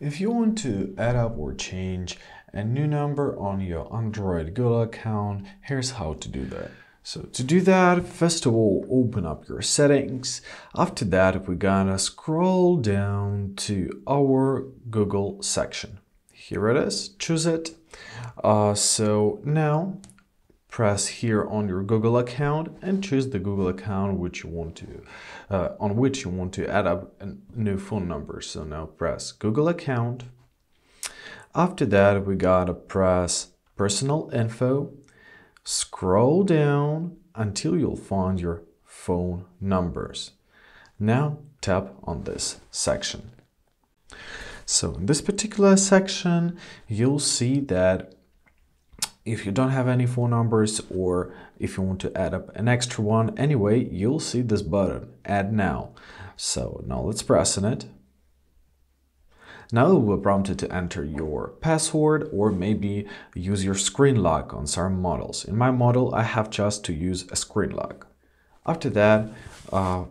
If you want to add up or change a new number on your Android Google account, here's how to do that. So to do that, first of all, open up your settings. After that, we're gonna scroll down to our Google section. Here it is, choose it. Uh, so now press here on your Google account and choose the Google account which you want to, uh, on which you want to add up a new phone number. So now press Google account. After that, we gotta press personal info, scroll down until you'll find your phone numbers. Now tap on this section. So in this particular section, you'll see that if you don't have any phone numbers or if you want to add up an extra one anyway you'll see this button add now. So now let's press on it. Now it will prompt you to enter your password or maybe use your screen lock on some models. In my model i have just to use a screen lock. After that uh,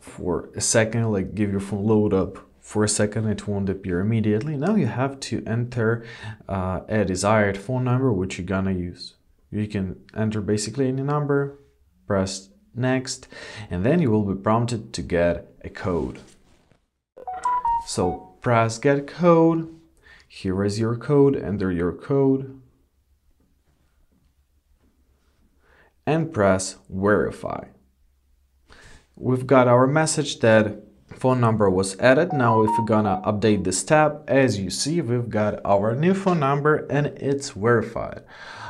for a second like give your phone load up for a second it won't appear immediately. Now you have to enter uh, a desired phone number which you're gonna use. You can enter basically any number, press next, and then you will be prompted to get a code. So press get code, here is your code, enter your code, and press verify. We've got our message that phone number was added. Now if we're gonna update this tab, as you see, we've got our new phone number and it's verified.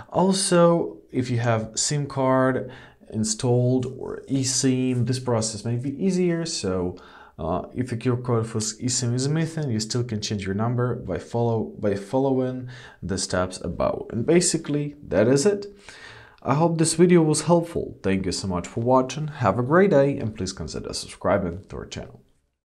Also, if you have SIM card installed or eSIM, this process may be easier. So uh, if your code for eSIM is missing, you still can change your number by follow by following the steps above. And basically, that is it. I hope this video was helpful. Thank you so much for watching. Have a great day and please consider subscribing to our channel.